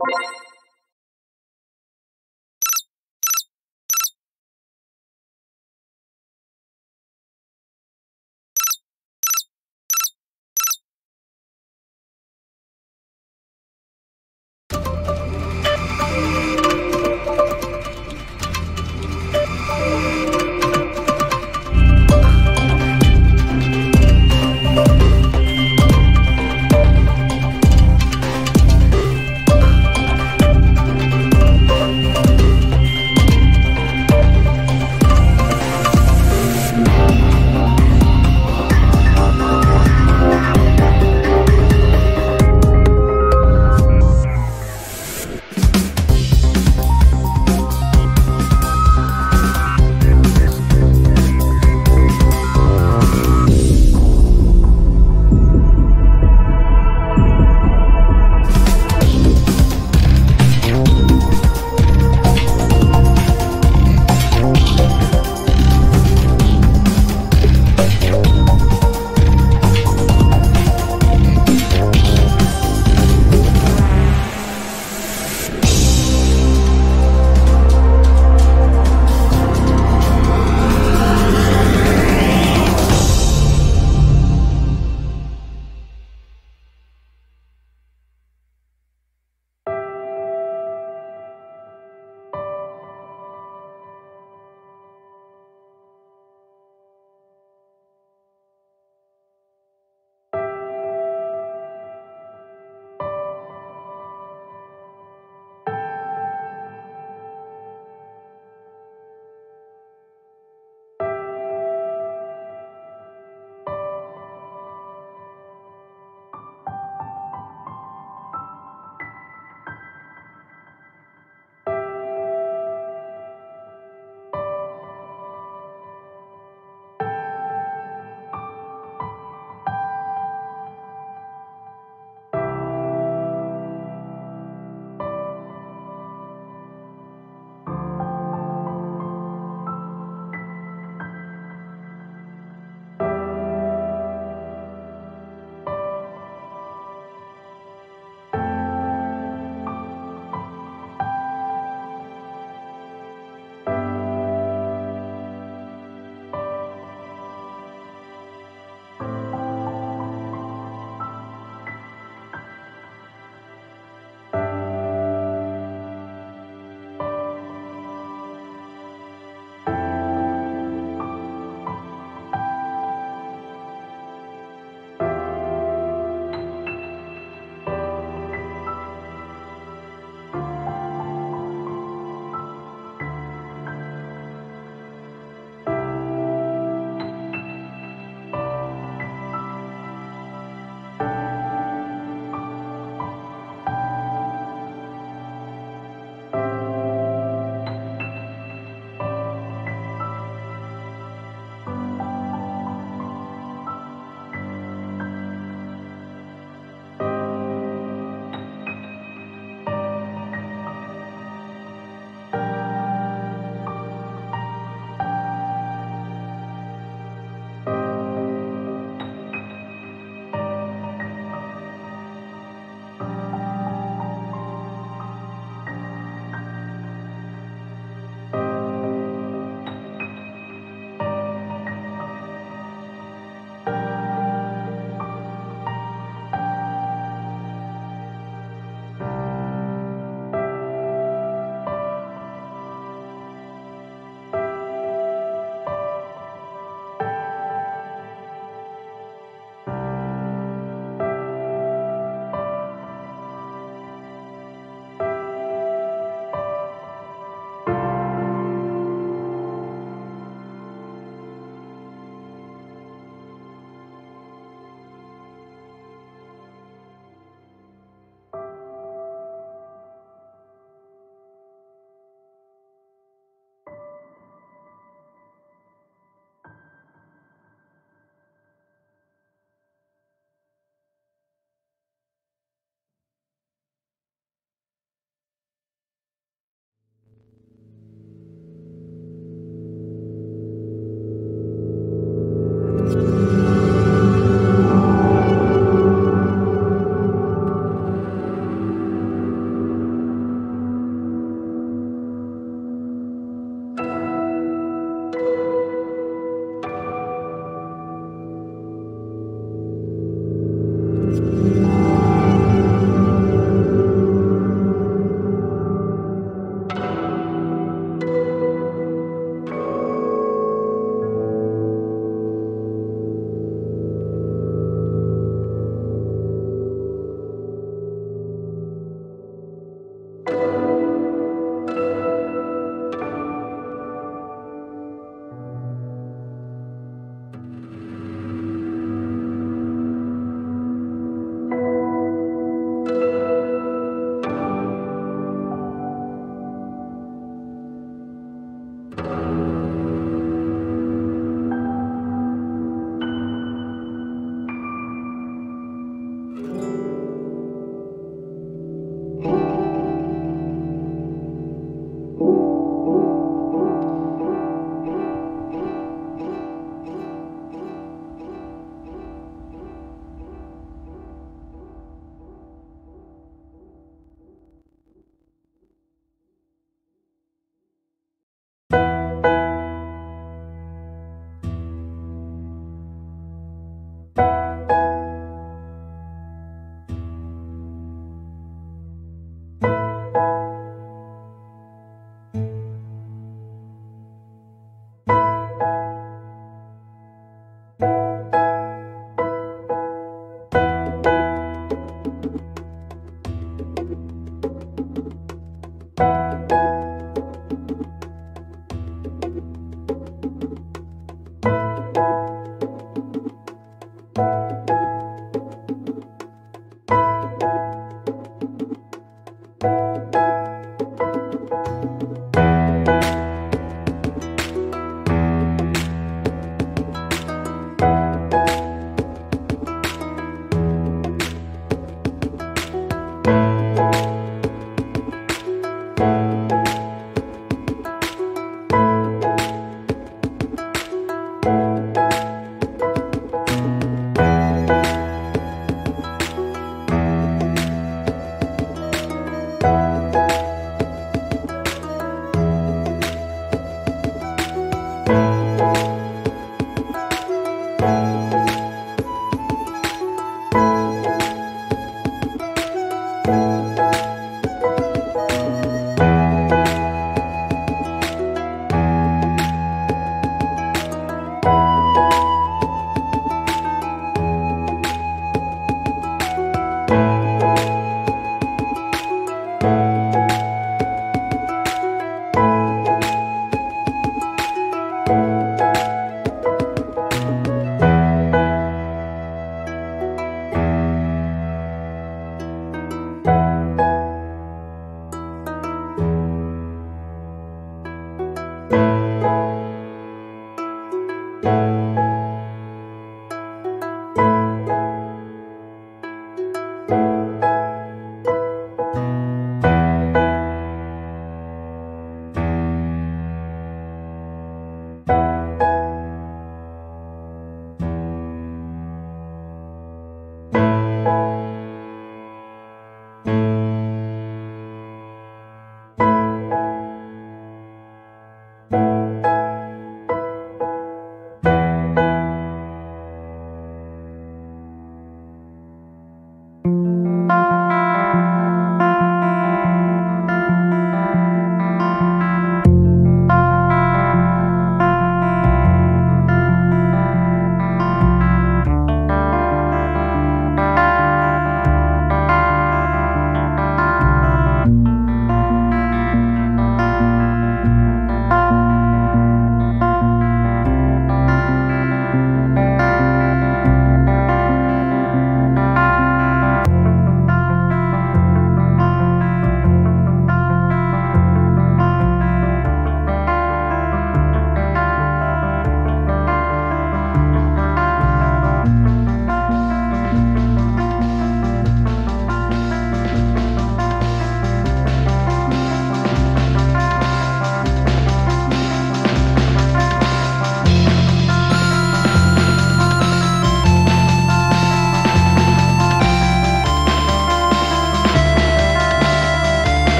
Thank